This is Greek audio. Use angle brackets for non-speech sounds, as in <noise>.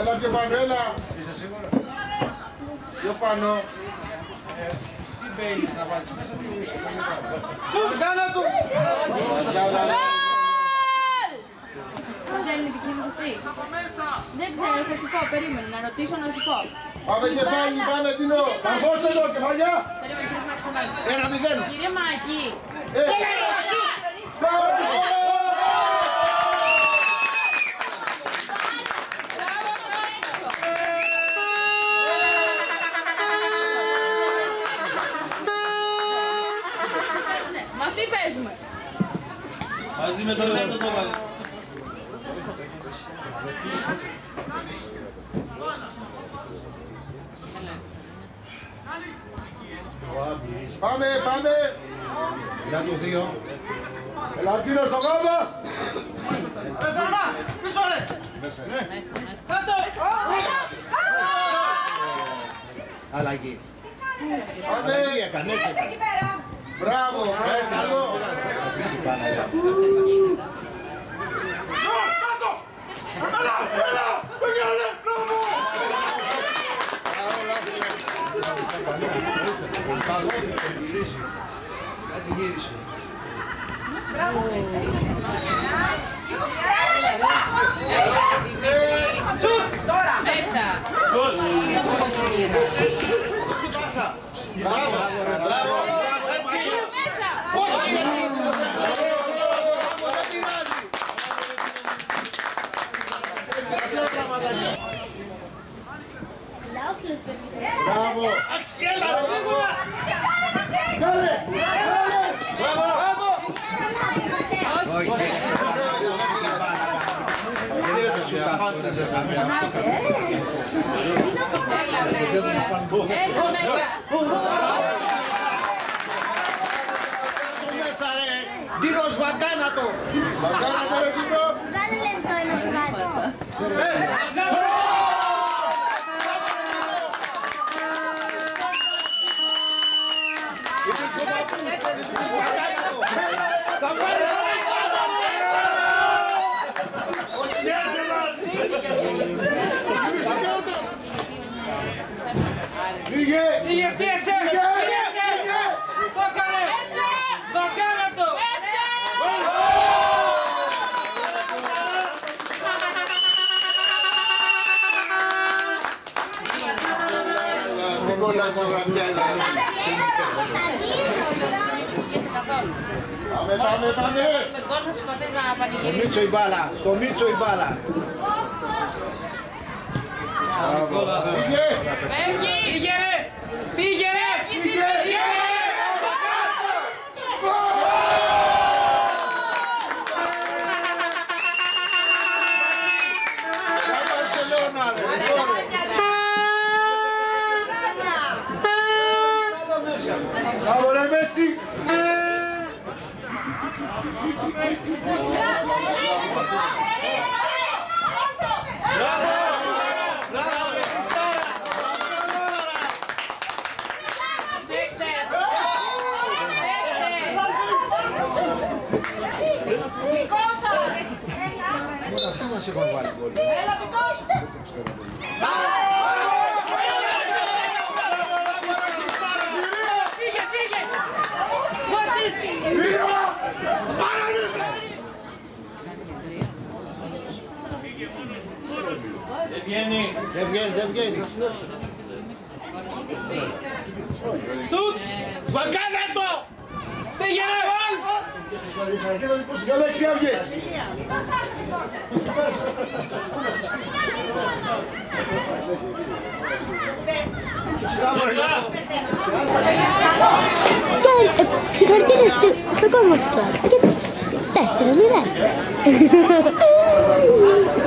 Έλα πιο πάνω, έλα. Είσαι σίγουρο; Πιο πάνω. Τι μπαίνεις να βάλεις μέσα τι είσαι. Κάνα του. Καλά. Δεν είναι δική μου αυτή. Δεν ξέρω, θα σου πω, περίμενε να ρωτήσω να σου πω. Πάμε κεφάλι, πάμε Τινό. Παγώστε το, κεφαλιά. Περίμενε, κύριε Μαξιμάκη. Ένα μηδέν. Κύριε Μάκη. Ε, Πάμε. Ναι, Μαζί με τον Λέντο το βάλε. Πάμε, πάμε. Για του δύο. Έλα, Τινό στο γάμα. Ε, τραμά, πίσω ρε. Ναι. Αλλαγή. Πάμε. Έκανε έτσι. Μπράβο, μπράβο. Μέσα. Μπράβο, μπράβο. Μέσα. Μπράβο. Κάνε. Μπράβο. Έλα μέσα. Μέσα ρε. Τίνο σβακάνα το. Σβακάνα το ρε Τίνο. Βάλε λεπτό ένα σου κάτω. Ε, Θα πάρει Πήγε! Δεν κολλάει το γραφιέλα. Πήγεσαι καθόλου. Πάμε, πάμε, πάμε! Με γκολ θα σηκωθείς να Στο πανηγυρίσεις. Μίτσο η μπάλα, στο Μίτσο η μπάλα. Μπράβο. Πήγε! Φεύγεις. Πήγε! Πήγε! Πήγε! Για Μπαρτσελώνα, ρε, τώρα. Μπράβο ρε Μέση! Δέχτε. Δέχτε. Δικό σας. Μόνο αυτοί μας έχουν βάλει γκολ. Έλα δικό σου. Δεν βγαίνει. Δεν βγαίνει, δεν βγαίνει. Σουτς! Βακάνα το! Πήγαινε! Για δεξιά βγες. Συγχαρητήρια στο- στον κόσμο του τώρα. Και 4-0. <laughs>